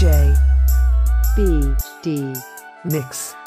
J B D Mix.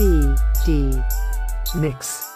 B D mix.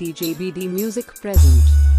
DJ BD Music present.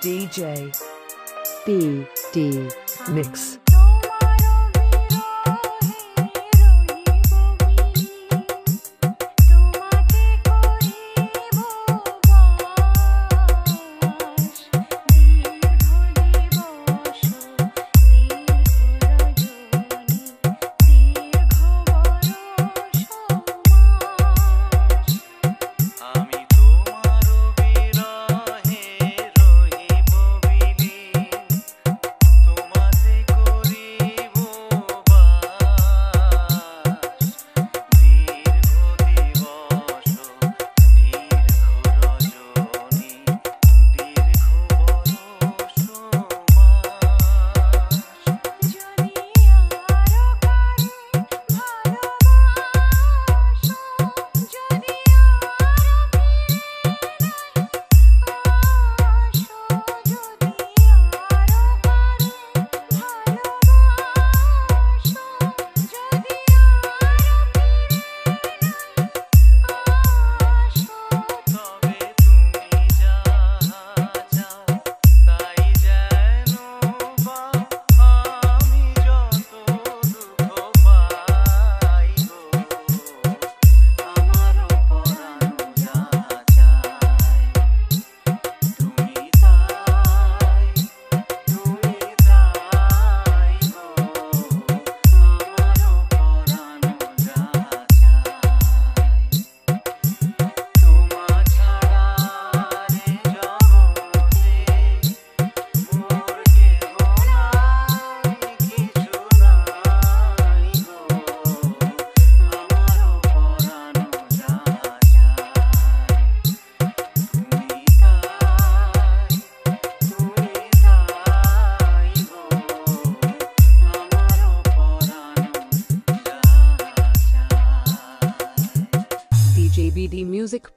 DJ B D Mix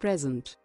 present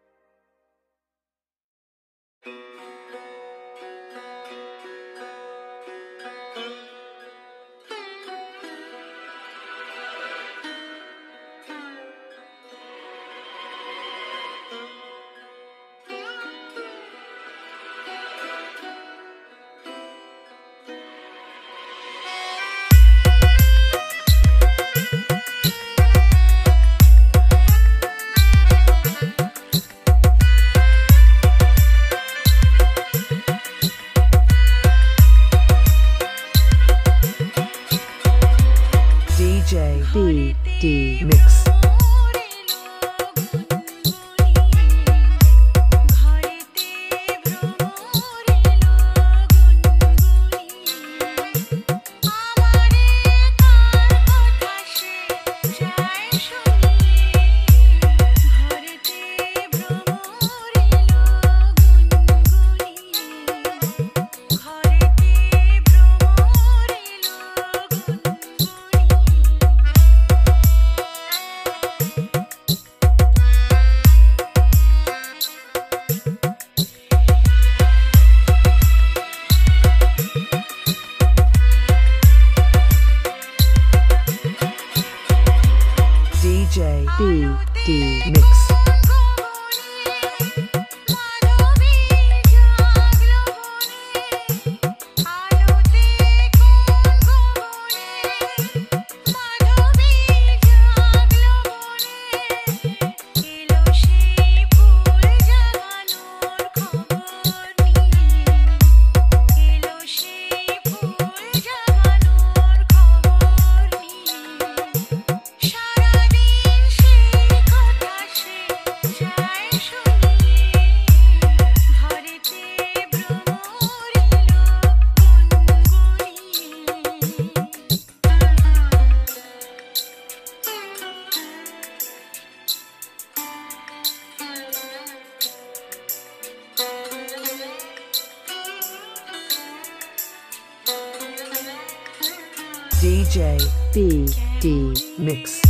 B D Mix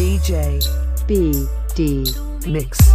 DJ BD Mix.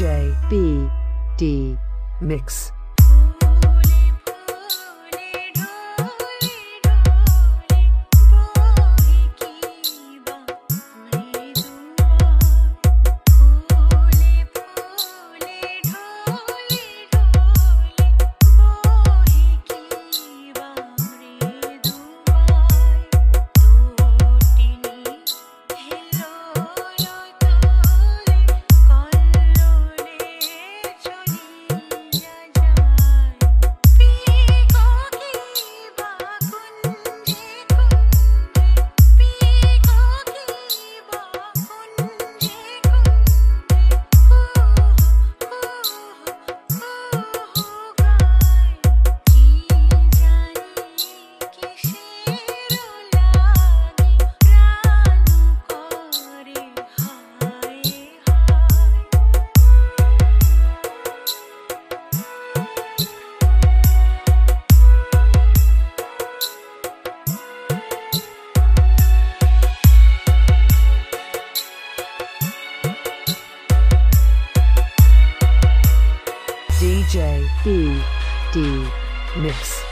DJ B D Mix. B D Mix.